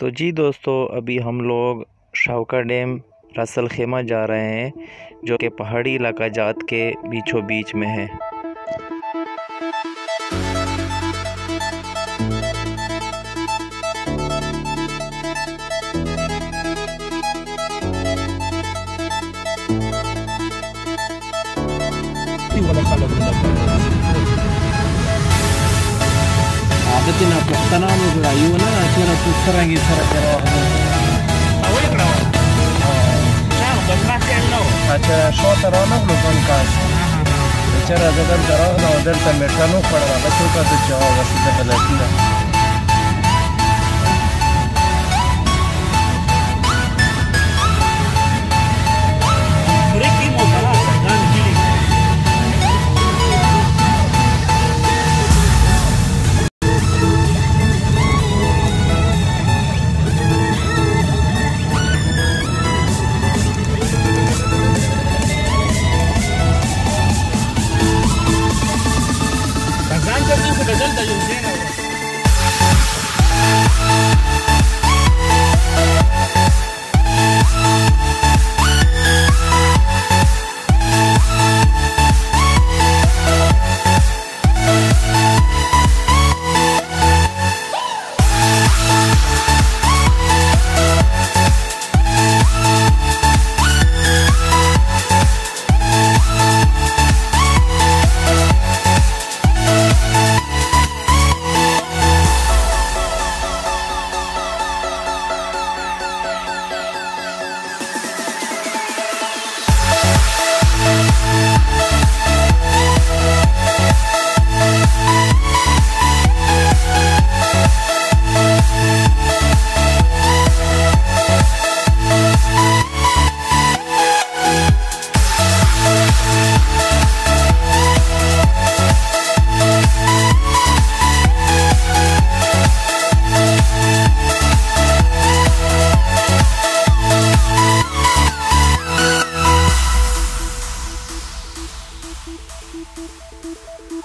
तो जी दोस्तों अभी हम लोग शावका डैम रसल खेमा जा रहे हैं जो कि पहाड़ी इलाका जात के बीचों बीच में है چې نه پښتنانو د یو نه تر په سرنګي سره سره اچھا شو ته رانغلو ځان کاش چې راځم دراغ نو دلته مې ټانو کړو دا څوک ته جواب ورسېده بلاتینه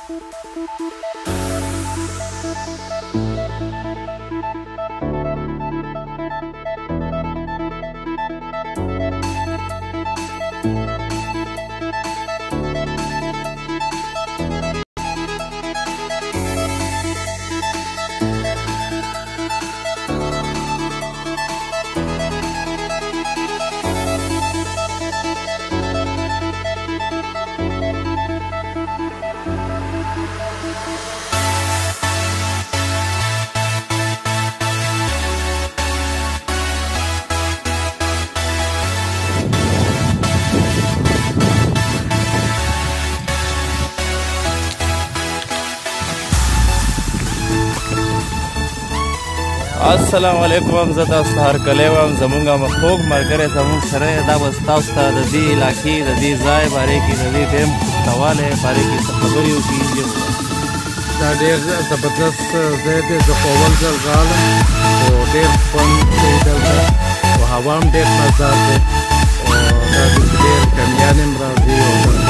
Thank you. السلام علیکم زه تاسو هر کله وم زمونږه مخوګ مرګره زمونږ سره دا بس تاسو ته د دې علاقې د دې ځای باره کې د دې ټیم سواله باره کې خبرې وکړي دا ډېر زبردست ځای دی زه په اول ځل راغلم او ډېر خوند کوي دلته او هوا هم ډېر مزار دی او دا ډېر کمیان هم راځي